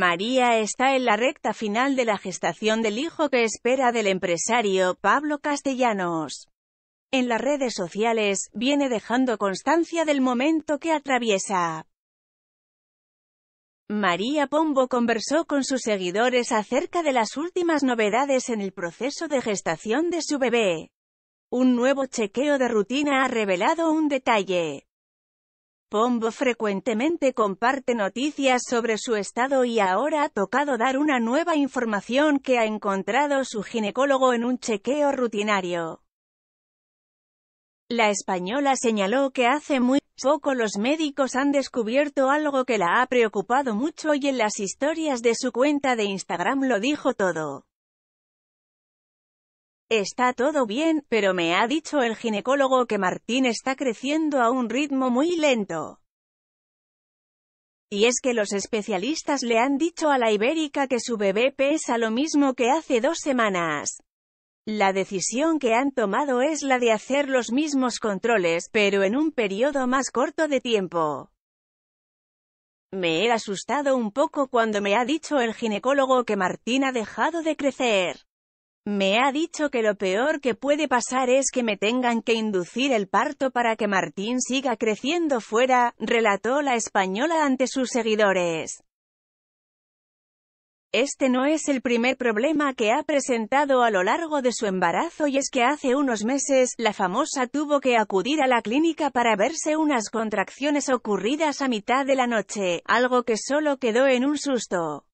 María está en la recta final de la gestación del hijo que espera del empresario Pablo Castellanos. En las redes sociales, viene dejando constancia del momento que atraviesa. María Pombo conversó con sus seguidores acerca de las últimas novedades en el proceso de gestación de su bebé. Un nuevo chequeo de rutina ha revelado un detalle. Pombo frecuentemente comparte noticias sobre su estado y ahora ha tocado dar una nueva información que ha encontrado su ginecólogo en un chequeo rutinario. La española señaló que hace muy poco los médicos han descubierto algo que la ha preocupado mucho y en las historias de su cuenta de Instagram lo dijo todo. Está todo bien, pero me ha dicho el ginecólogo que Martín está creciendo a un ritmo muy lento. Y es que los especialistas le han dicho a la ibérica que su bebé pesa lo mismo que hace dos semanas. La decisión que han tomado es la de hacer los mismos controles, pero en un periodo más corto de tiempo. Me he asustado un poco cuando me ha dicho el ginecólogo que Martín ha dejado de crecer. Me ha dicho que lo peor que puede pasar es que me tengan que inducir el parto para que Martín siga creciendo fuera, relató la española ante sus seguidores. Este no es el primer problema que ha presentado a lo largo de su embarazo y es que hace unos meses, la famosa tuvo que acudir a la clínica para verse unas contracciones ocurridas a mitad de la noche, algo que solo quedó en un susto.